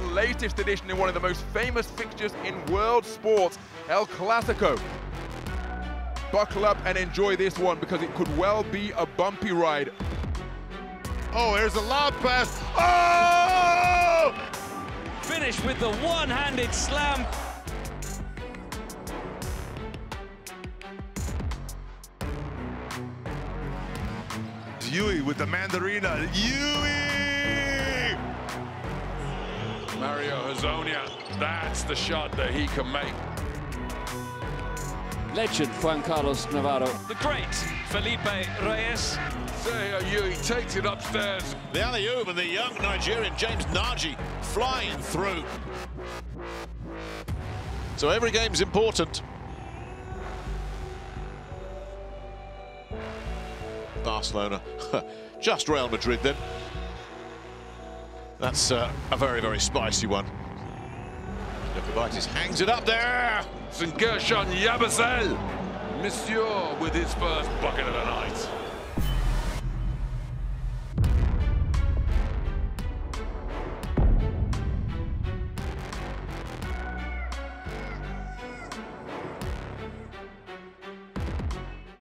latest edition in one of the most famous fixtures in world sports, El Clasico. Buckle up and enjoy this one because it could well be a bumpy ride. Oh, there's a lob pass. Oh! Finish with the one-handed slam. Llull with the mandarina. Llull! Mario Hezonja, that's the shot that he can make. Legend Juan Carlos Navarro. The great Felipe Reyes. Sergio Llull takes it upstairs. The alley-oop and the young Nigerian James Nnaji flying through. So every game's important. Barcelona, just Real Madrid then. That's uh, a very, very spicy one. Jokubaitis hangs it up there. St. Guerschon Yabusele, Monsieur with his first bucket of the night.